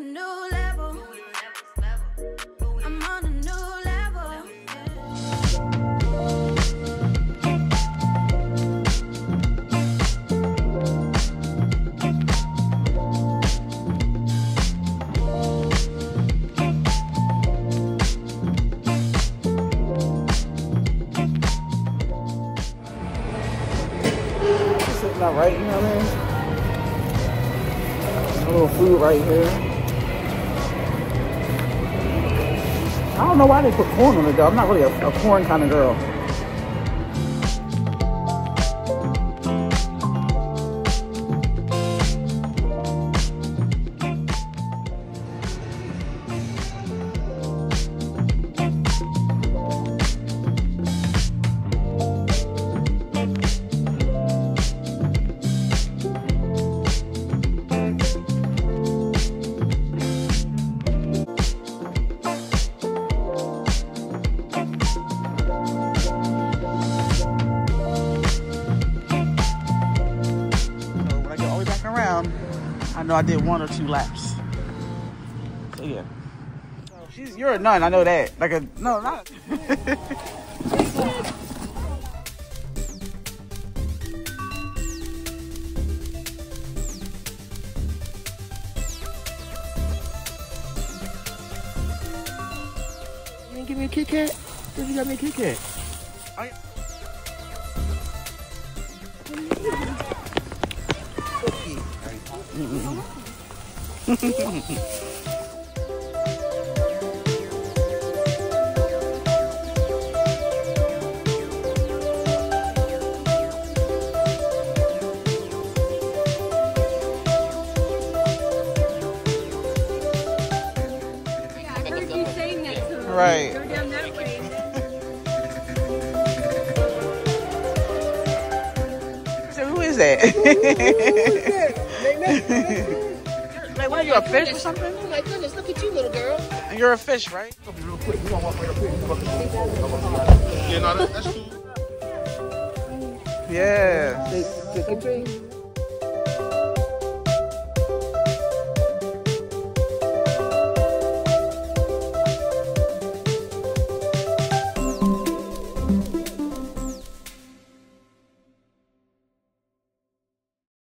new level. I'm on a new level. sitting right, you know what I mean? A little food right here. I don't know why they put corn on it though. I'm not really a, a corn kind of girl. I know I did one or two laps. So yeah. So she's you're a nun, I know that. Like a no, not. You didn't give me a Kit Kat? Did you got me a Kit Kat? I... I heard Right. Go down that way. So who is that? like, what are you, a fish or something? Oh my goodness, look at you, little girl. You're a fish, right? Yeah, no, that, that's cool. Yeah. Country.